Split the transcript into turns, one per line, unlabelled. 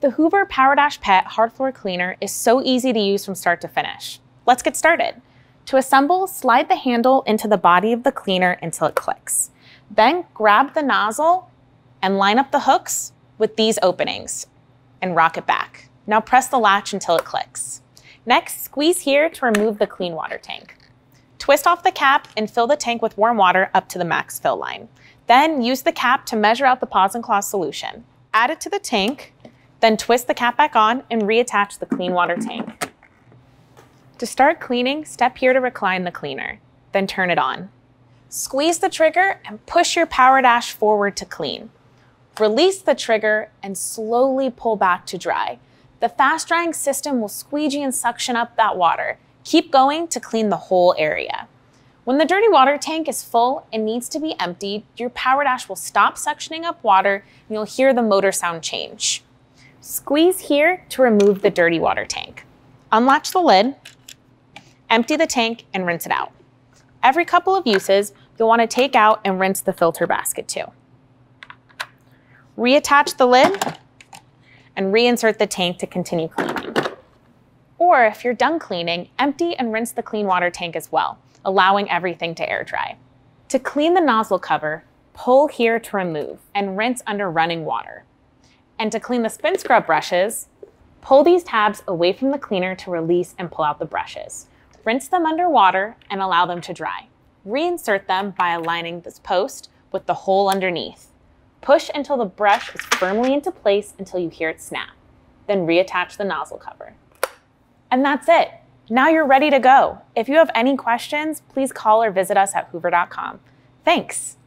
The Hoover PowerDash Pet hard floor cleaner is so easy to use from start to finish. Let's get started. To assemble, slide the handle into the body of the cleaner until it clicks. Then grab the nozzle and line up the hooks with these openings and rock it back. Now press the latch until it clicks. Next, squeeze here to remove the clean water tank. Twist off the cap and fill the tank with warm water up to the max fill line. Then use the cap to measure out the Paws and Claws solution. Add it to the tank then twist the cap back on and reattach the clean water tank. To start cleaning, step here to recline the cleaner, then turn it on. Squeeze the trigger and push your PowerDash forward to clean. Release the trigger and slowly pull back to dry. The fast drying system will squeegee and suction up that water. Keep going to clean the whole area. When the dirty water tank is full and needs to be emptied, your PowerDash will stop suctioning up water and you'll hear the motor sound change. Squeeze here to remove the dirty water tank. Unlatch the lid, empty the tank, and rinse it out. Every couple of uses, you'll want to take out and rinse the filter basket too. Reattach the lid and reinsert the tank to continue cleaning. Or if you're done cleaning, empty and rinse the clean water tank as well, allowing everything to air dry. To clean the nozzle cover, pull here to remove and rinse under running water. And to clean the spin scrub brushes, pull these tabs away from the cleaner to release and pull out the brushes. Rinse them under water and allow them to dry. Reinsert them by aligning this post with the hole underneath. Push until the brush is firmly into place until you hear it snap. Then reattach the nozzle cover. And that's it. Now you're ready to go. If you have any questions, please call or visit us at hoover.com. Thanks.